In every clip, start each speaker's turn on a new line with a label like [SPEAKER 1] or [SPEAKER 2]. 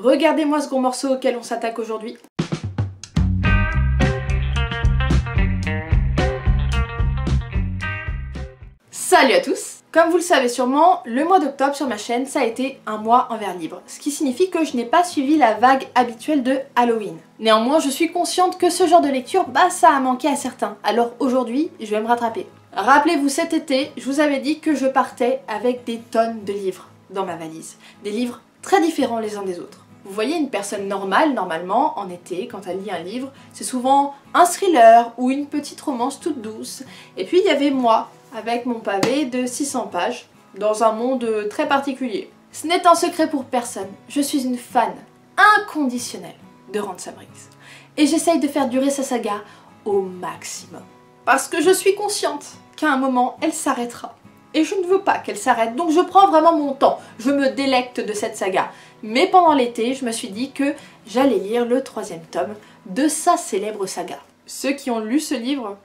[SPEAKER 1] Regardez-moi ce gros morceau auquel on s'attaque aujourd'hui. Salut à tous Comme vous le savez sûrement, le mois d'octobre sur ma chaîne, ça a été un mois en verre libre, ce qui signifie que je n'ai pas suivi la vague habituelle de Halloween. Néanmoins, je suis consciente que ce genre de lecture, bah ça a manqué à certains, alors aujourd'hui, je vais me rattraper. Rappelez-vous cet été, je vous avais dit que je partais avec des tonnes de livres dans ma valise. Des livres très différents les uns des autres. Vous voyez, une personne normale, normalement, en été, quand elle lit un livre, c'est souvent un thriller ou une petite romance toute douce. Et puis il y avait moi, avec mon pavé de 600 pages, dans un monde très particulier. Ce n'est un secret pour personne, je suis une fan inconditionnelle de Ransom Riggs. Et j'essaye de faire durer sa saga au maximum. Parce que je suis consciente qu'à un moment, elle s'arrêtera. Et je ne veux pas qu'elle s'arrête, donc je prends vraiment mon temps. Je me délecte de cette saga. Mais pendant l'été, je me suis dit que j'allais lire le troisième tome de sa célèbre saga. Ceux qui ont lu ce livre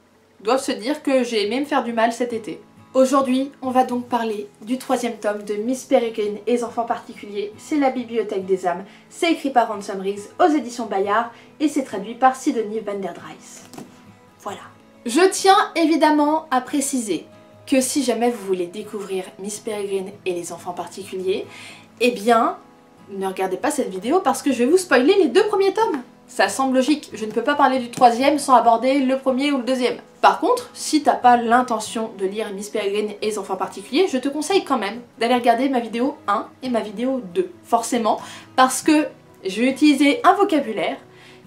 [SPEAKER 1] doivent se dire que j'ai aimé me faire du mal cet été. Aujourd'hui, on va donc parler du troisième tome de Miss Peregrine et les enfants particuliers. C'est la Bibliothèque des âmes. C'est écrit par Ransom Riggs aux éditions Bayard et c'est traduit par Sidonie van der Dries. Voilà. Je tiens évidemment à préciser que si jamais vous voulez découvrir Miss Peregrine et les enfants particuliers, eh bien, ne regardez pas cette vidéo parce que je vais vous spoiler les deux premiers tomes. Ça semble logique, je ne peux pas parler du troisième sans aborder le premier ou le deuxième. Par contre, si t'as pas l'intention de lire Miss Peregrine et les enfants particuliers, je te conseille quand même d'aller regarder ma vidéo 1 et ma vidéo 2. Forcément, parce que je vais utiliser un vocabulaire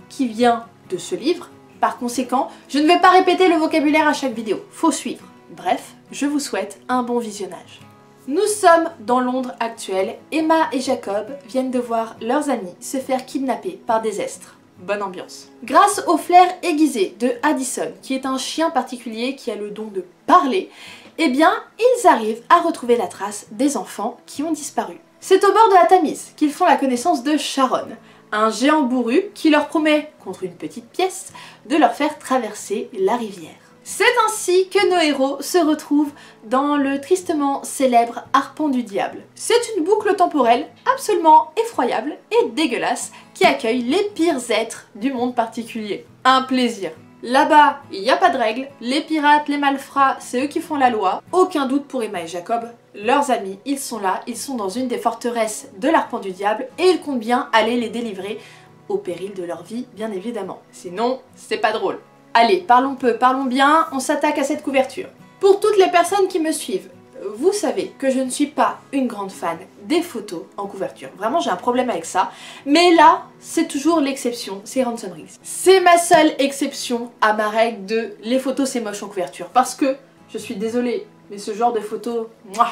[SPEAKER 1] qui vient de ce livre. Par conséquent, je ne vais pas répéter le vocabulaire à chaque vidéo, faut suivre. Bref, je vous souhaite un bon visionnage. Nous sommes dans Londres actuel. Emma et Jacob viennent de voir leurs amis se faire kidnapper par des estres bonne ambiance. Grâce au flair aiguisé de Addison, qui est un chien particulier qui a le don de parler, eh bien, ils arrivent à retrouver la trace des enfants qui ont disparu. C'est au bord de la Tamise qu'ils font la connaissance de Sharon, un géant bourru qui leur promet, contre une petite pièce, de leur faire traverser la rivière. C'est ainsi que nos héros se retrouvent dans le tristement célèbre Harpon du Diable. C'est une boucle temporelle absolument effroyable et dégueulasse qui accueille les pires êtres du monde particulier. Un plaisir. Là-bas, il n'y a pas de règles, les pirates, les malfrats, c'est eux qui font la loi. Aucun doute pour Emma et Jacob, leurs amis, ils sont là, ils sont dans une des forteresses de l'Arpent du Diable et ils comptent bien aller les délivrer au péril de leur vie, bien évidemment. Sinon, c'est pas drôle. Allez, parlons peu, parlons bien, on s'attaque à cette couverture. Pour toutes les personnes qui me suivent, vous savez que je ne suis pas une grande fan des photos en couverture. Vraiment, j'ai un problème avec ça. Mais là, c'est toujours l'exception, c'est Ransom Riggs. C'est ma seule exception à ma règle de les photos c'est moche en couverture. Parce que, je suis désolée, mais ce genre de photos, moi,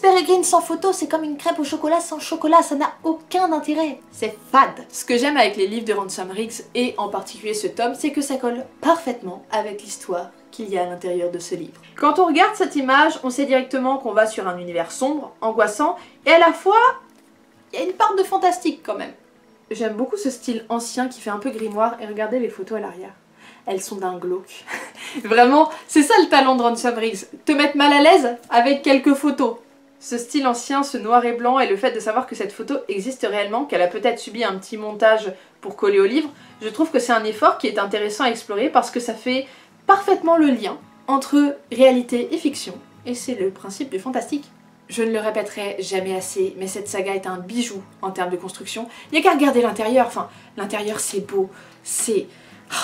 [SPEAKER 1] Peregrine sans photo, c'est comme une crêpe au chocolat sans chocolat, ça n'a aucun intérêt. C'est fade. Ce que j'aime avec les livres de Ransom Riggs, et en particulier ce tome, c'est que ça colle parfaitement avec l'histoire qu'il y a à l'intérieur de ce livre. Quand on regarde cette image, on sait directement qu'on va sur un univers sombre, angoissant, et à la fois, il y a une part de fantastique quand même. J'aime beaucoup ce style ancien qui fait un peu grimoire, et regardez les photos à l'arrière elles sont d'un glauque. Vraiment, c'est ça le talent de Ransom Riggs, te mettre mal à l'aise avec quelques photos. Ce style ancien, ce noir et blanc, et le fait de savoir que cette photo existe réellement, qu'elle a peut-être subi un petit montage pour coller au livre, je trouve que c'est un effort qui est intéressant à explorer parce que ça fait parfaitement le lien entre réalité et fiction, et c'est le principe du fantastique. Je ne le répéterai jamais assez, mais cette saga est un bijou en termes de construction. Il n'y a qu'à regarder l'intérieur, enfin, l'intérieur c'est beau, c'est...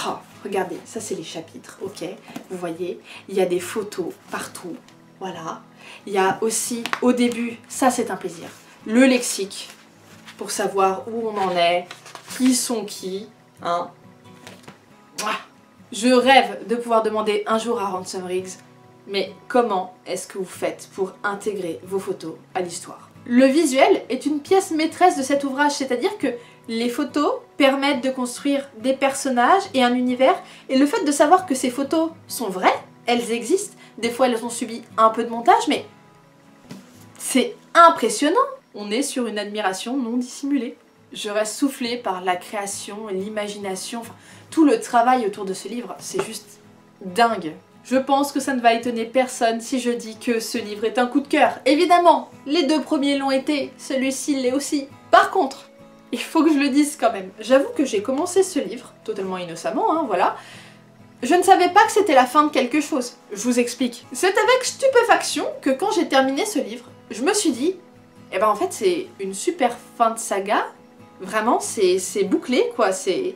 [SPEAKER 1] Oh, regardez, ça c'est les chapitres, ok Vous voyez, il y a des photos partout, voilà. Il y a aussi, au début, ça c'est un plaisir, le lexique, pour savoir où on en est, qui sont qui, hein. Je rêve de pouvoir demander un jour à Ransom Riggs, mais comment est-ce que vous faites pour intégrer vos photos à l'histoire? Le visuel est une pièce maîtresse de cet ouvrage, c'est-à-dire que les photos permettent de construire des personnages et un univers, et le fait de savoir que ces photos sont vraies, elles existent, des fois elles ont subi un peu de montage, mais c'est impressionnant On est sur une admiration non dissimulée. Je reste soufflée par la création, l'imagination, tout le travail autour de ce livre, c'est juste dingue. Je pense que ça ne va étonner personne si je dis que ce livre est un coup de cœur. Évidemment, les deux premiers l'ont été, celui-ci l'est aussi. Par contre, il faut que je le dise quand même. J'avoue que j'ai commencé ce livre, totalement innocemment, hein, voilà. Je ne savais pas que c'était la fin de quelque chose. Je vous explique. C'est avec stupéfaction que quand j'ai terminé ce livre, je me suis dit, eh ben en fait c'est une super fin de saga. Vraiment, c'est bouclé quoi, c'est...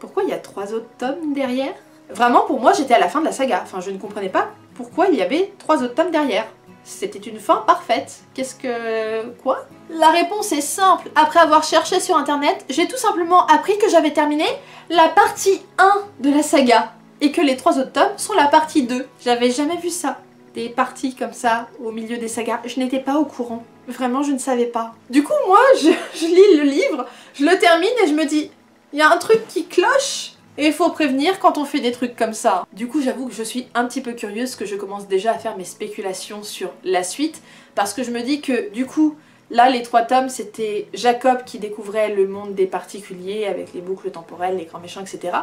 [SPEAKER 1] Pourquoi il y a trois autres tomes derrière? Vraiment, pour moi, j'étais à la fin de la saga. Enfin, je ne comprenais pas pourquoi il y avait trois autres tomes derrière. C'était une fin parfaite. Qu'est-ce que... quoi? La réponse est simple. Après avoir cherché sur internet, j'ai tout simplement appris que j'avais terminé la partie 1 de la saga. Et que les trois autres tomes sont la partie 2. J'avais jamais vu ça. Des parties comme ça, au milieu des sagas. Je n'étais pas au courant. Vraiment, je ne savais pas. Du coup, moi, je, je lis le livre, je le termine et je me dis... Il y a un truc qui cloche et il faut prévenir quand on fait des trucs comme ça. Du coup, j'avoue que je suis un petit peu curieuse, que je commence déjà à faire mes spéculations sur la suite, parce que je me dis que du coup, là, les trois tomes, c'était Jacob qui découvrait le monde des particuliers avec les boucles temporelles, les grands méchants, etc.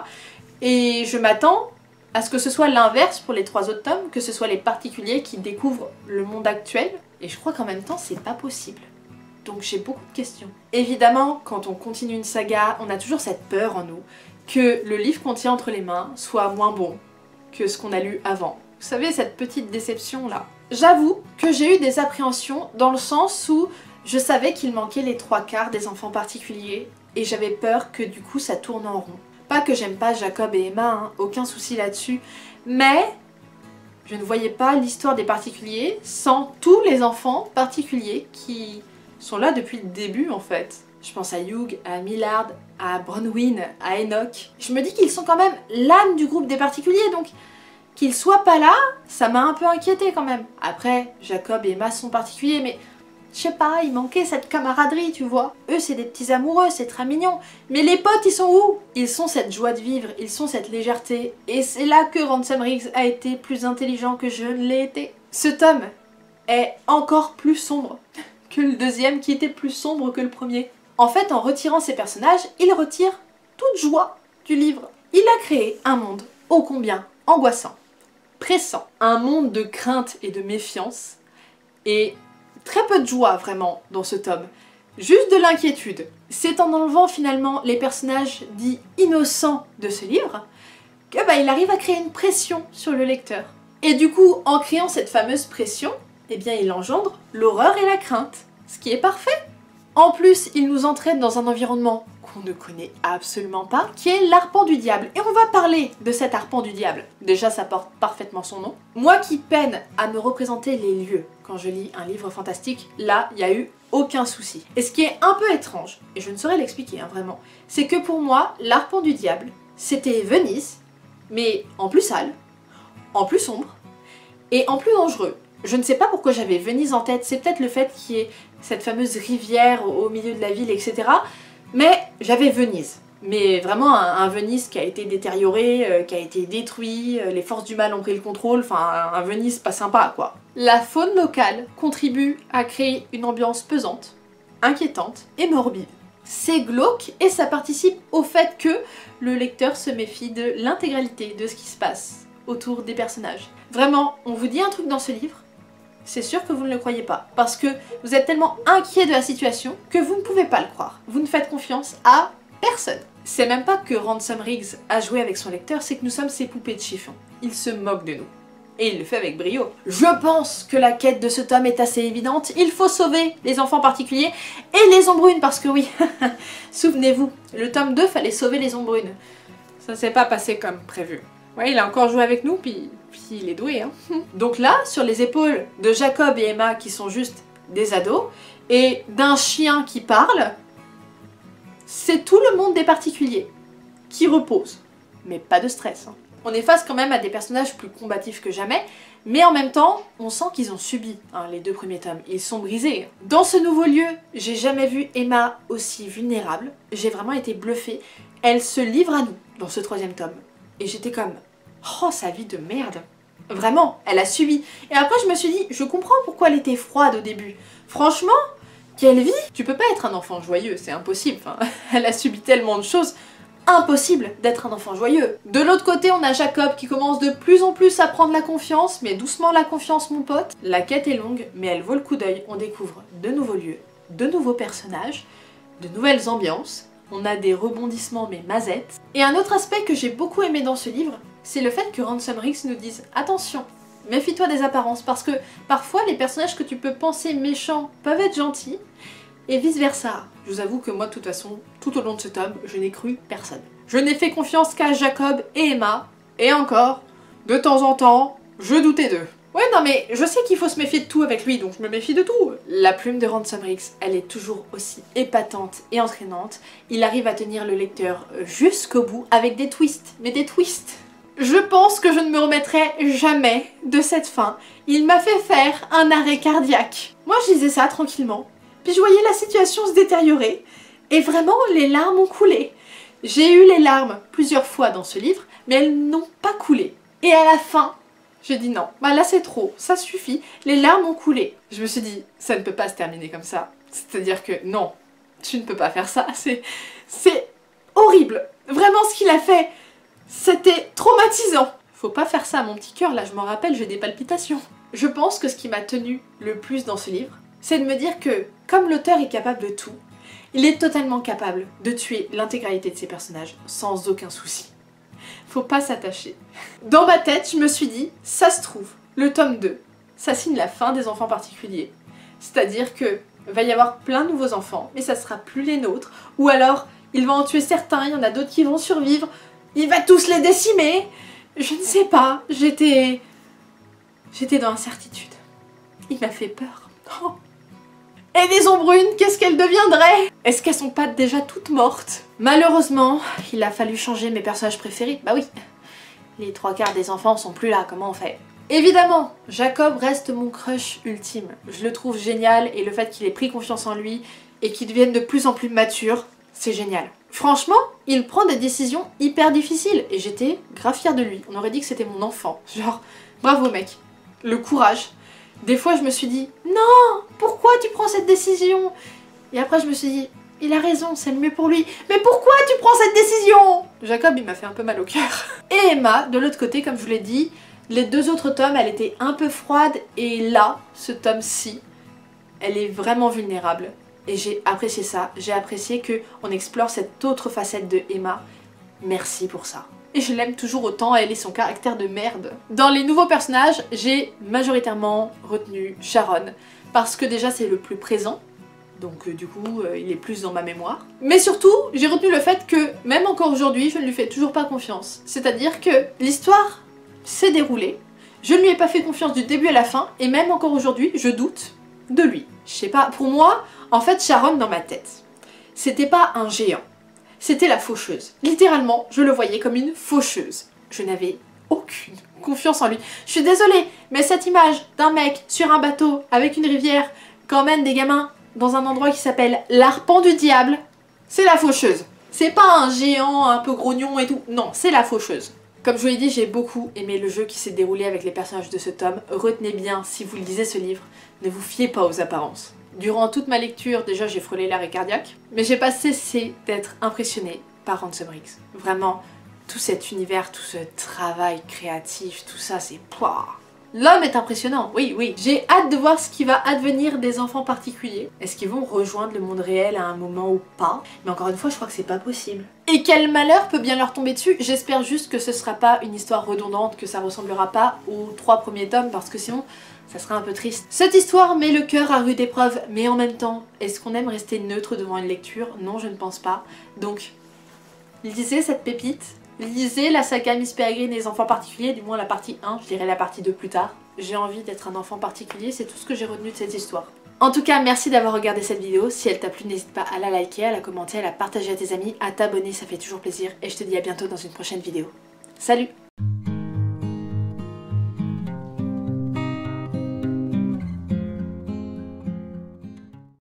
[SPEAKER 1] Et je m'attends à ce que ce soit l'inverse pour les trois autres tomes, que ce soit les particuliers qui découvrent le monde actuel. Et je crois qu'en même temps, c'est pas possible. Donc j'ai beaucoup de questions. Évidemment, quand on continue une saga, on a toujours cette peur en nous que le livre qu'on tient entre les mains soit moins bon que ce qu'on a lu avant. Vous savez, cette petite déception là. J'avoue que j'ai eu des appréhensions dans le sens où je savais qu'il manquait les trois quarts des enfants particuliers et j'avais peur que du coup ça tourne en rond. Pas que j'aime pas Jacob et Emma, hein, aucun souci là-dessus, mais je ne voyais pas l'histoire des particuliers sans tous les enfants particuliers qui sont là depuis le début en fait. Je pense à Hugh, à Millard, à Bronwyn, à Enoch. Je me dis qu'ils sont quand même l'âme du groupe des particuliers, donc qu'ils soient pas là, ça m'a un peu inquiété quand même. Après, Jacob et Emma sont particuliers, mais je sais pas, il manquait cette camaraderie, tu vois. Eux, c'est des petits amoureux, c'est très mignon. Mais les potes, ils sont où? Ils sont cette joie de vivre, ils sont cette légèreté. Et c'est là que Ransom Riggs a été plus intelligent que je ne l'ai été. Ce tome est encore plus sombre que le deuxième qui était plus sombre que le premier. En fait, en retirant ces personnages, il retire toute joie du livre. Il a créé un monde ô combien angoissant, pressant, un monde de crainte et de méfiance, et très peu de joie vraiment dans ce tome, juste de l'inquiétude. C'est en enlevant finalement les personnages dits innocents de ce livre que bah, il arrive à créer une pression sur le lecteur. Et du coup, en créant cette fameuse pression, eh bien il engendre l'horreur et la crainte, ce qui est parfait en plus, il nous entraîne dans un environnement qu'on ne connaît absolument pas, qui est l'arpent du diable. Et on va parler de cet arpent du diable. Déjà, ça porte parfaitement son nom. Moi qui peine à me représenter les lieux quand je lis un livre fantastique, là, il n'y a eu aucun souci. Et ce qui est un peu étrange, et je ne saurais l'expliquer hein, vraiment, c'est que pour moi, l'arpent du diable, c'était Venise, mais en plus sale, en plus sombre, et en plus dangereux. Je ne sais pas pourquoi j'avais Venise en tête, c'est peut-être le fait qu'il y ait cette fameuse rivière au milieu de la ville, etc. Mais j'avais Venise. Mais vraiment un, Venise qui a été détérioré, euh, qui a été détruit, euh, les forces du mal ont pris le contrôle, enfin un, Venise pas sympa quoi. La faune locale contribue à créer une ambiance pesante, inquiétante et morbide. C'est glauque et ça participe au fait que le lecteur se méfie de l'intégralité de ce qui se passe autour des personnages. Vraiment, on vous dit un truc dans ce livre, c'est sûr que vous ne le croyez pas. Parce que vous êtes tellement inquiet de la situation que vous ne pouvez pas le croire. Vous ne faites confiance à personne. C'est même pas que Ransom Riggs a joué avec son lecteur, c'est que nous sommes ses poupées de chiffon. Il se moque de nous. Et il le fait avec brio. Je pense que la quête de ce tome est assez évidente. Il faut sauver les enfants particuliers et les ombrunes, parce que oui, souvenez-vous, le tome 2 fallait sauver les ombrunes. Ça s'est pas passé comme prévu. Ouais, il a encore joué avec nous, puis, il est doué. Hein. Donc là, sur les épaules de Jacob et Emma, qui sont juste des ados, et d'un chien qui parle, c'est tout le monde des particuliers qui repose. Mais pas de stress. Hein. On est face quand même à des personnages plus combatifs que jamais, mais en même temps, on sent qu'ils ont subi hein, les deux premiers tomes. Ils sont brisés. Dans ce nouveau lieu, j'ai jamais vu Emma aussi vulnérable. J'ai vraiment été bluffée. Elle se livre à nous dans ce troisième tome. Et j'étais comme, oh sa vie de merde. Vraiment, elle a subi. Et après je me suis dit, je comprends pourquoi elle était froide au début. Franchement, quelle vie Tu peux pas être un enfant joyeux, c'est impossible. elle a subi tellement de choses. Impossible d'être un enfant joyeux. De l'autre côté, on a Jacob qui commence de plus en plus à prendre la confiance, mais doucement la confiance mon pote. La quête est longue, mais elle vaut le coup d'œil. On découvre de nouveaux lieux, de nouveaux personnages, de nouvelles ambiances, on a des rebondissements mais mazettes. Et un autre aspect que j'ai beaucoup aimé dans ce livre, c'est le fait que Ransom Riggs nous dise attention, méfie-toi des apparences parce que parfois les personnages que tu peux penser méchants peuvent être gentils et vice versa. Je vous avoue que moi de toute façon, tout au long de ce tome, je n'ai cru personne. Je n'ai fait confiance qu'à Jacob et Emma, et encore, de temps en temps, je doutais d'eux. Ouais, non, mais je sais qu'il faut se méfier de tout avec lui, donc je me méfie de tout. La plume de Ransom Riggs, elle est toujours aussi épatante et entraînante. Il arrive à tenir le lecteur jusqu'au bout avec des twists, mais des twists. Je pense que je ne me remettrai jamais de cette fin. Il m'a fait faire un arrêt cardiaque. Moi, je disais ça tranquillement. Puis je voyais la situation se détériorer. Et vraiment, les larmes ont coulé. J'ai eu les larmes plusieurs fois dans ce livre, mais elles n'ont pas coulé. Et à la fin, j'ai dit non, bah là c'est trop, ça suffit, les larmes ont coulé. Je me suis dit, ça ne peut pas se terminer comme ça. C'est-à-dire que non, tu ne peux pas faire ça, c'est... c'est horrible. Vraiment ce qu'il a fait, c'était traumatisant. Faut pas faire ça à mon petit cœur, là je m'en rappelle, j'ai des palpitations. Je pense que ce qui m'a tenu le plus dans ce livre, c'est de me dire que, comme l'auteur est capable de tout, il est totalement capable de tuer l'intégralité de ses personnages sans aucun souci faut pas s'attacher. Dans ma tête, je me suis dit, ça se trouve, le tome 2, ça signe la fin des enfants particuliers. C'est-à-dire que va y avoir plein de nouveaux enfants, mais ça sera plus les nôtres. Ou alors, il va en tuer certains, il y en a d'autres qui vont survivre, il va tous les décimer. Je ne sais pas, j'étais... J'étais dans l'incertitude. Il m'a fait peur. Oh. Et des ombrunes, qu'est-ce qu'elles deviendraient? Est-ce qu'elles sont pas déjà toutes mortes? Malheureusement, il a fallu changer mes personnages préférés. Bah oui, les trois quarts des enfants sont plus là, comment on fait? Évidemment, Jacob reste mon crush ultime. Je le trouve génial et le fait qu'il ait pris confiance en lui et qu'il devienne de plus en plus mature, c'est génial. Franchement, il prend des décisions hyper difficiles et j'étais grave fière de lui. On aurait dit que c'était mon enfant. Genre, bravo mec. Le courage. Des fois, je me suis dit, non, pourquoi tu prends cette décision? Et après, je me suis dit, il a raison, c'est le mieux pour lui. Mais pourquoi tu prends cette décision? Jacob, il m'a fait un peu mal au cœur. Et Emma, de l'autre côté, comme je vous l'ai dit, les deux autres tomes, elle était un peu froide. Et là, ce tome-ci, elle est vraiment vulnérable. Et j'ai apprécié ça. J'ai apprécié qu'on explore cette autre facette de Emma. Merci pour ça et je l'aime toujours autant, elle et son caractère de merde. Dans les nouveaux personnages, j'ai majoritairement retenu Sharon, parce que déjà c'est le plus présent, donc euh, du coup euh, il est plus dans ma mémoire. Mais surtout, j'ai retenu le fait que même encore aujourd'hui, je ne lui fais toujours pas confiance. C'est-à-dire que l'histoire s'est déroulée, je ne lui ai pas fait confiance du début à la fin, et même encore aujourd'hui, je doute de lui. Je sais pas, pour moi, en fait Sharon dans ma tête, c'était pas un géant c'était la faucheuse. Littéralement, je le voyais comme une faucheuse. Je n'avais aucune confiance en lui. Je suis désolée, mais cette image d'un mec sur un bateau avec une rivière qui emmène des gamins dans un endroit qui s'appelle l'arpent du diable, c'est la faucheuse. C'est pas un géant un peu grognon et tout, non, c'est la faucheuse. Comme je vous l'ai dit, j'ai beaucoup aimé le jeu qui s'est déroulé avec les personnages de ce tome. Retenez bien, si vous lisez ce livre, ne vous fiez pas aux apparences. Durant toute ma lecture, déjà j'ai frôlé l'arrêt cardiaque, mais j'ai pas cessé d'être impressionnée par Ransom Riggs. Vraiment, tout cet univers, tout ce travail créatif, tout ça, c'est... L'homme est impressionnant, oui, oui. J'ai hâte de voir ce qui va advenir des enfants particuliers. Est-ce qu'ils vont rejoindre le monde réel à un moment ou pas? Mais encore une fois, je crois que c'est pas possible. Et quel malheur peut bien leur tomber dessus J'espère juste que ce sera pas une histoire redondante, que ça ressemblera pas aux trois premiers tomes, parce que sinon, ça serait un peu triste. Cette histoire met le cœur à rude épreuve, mais en même temps, est-ce qu'on aime rester neutre devant une lecture? Non, je ne pense pas. Donc, lisez cette pépite, lisez la saga Miss Peregrine et les enfants particuliers, du moins la partie 1, je dirais la partie 2 plus tard. J'ai envie d'être un enfant particulier, c'est tout ce que j'ai retenu de cette histoire. En tout cas, merci d'avoir regardé cette vidéo. Si elle t'a plu, n'hésite pas à la liker, à la commenter, à la partager à tes amis, à t'abonner, ça fait toujours plaisir. Et je te dis à bientôt dans une prochaine vidéo. Salut